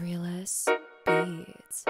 Realist Beats.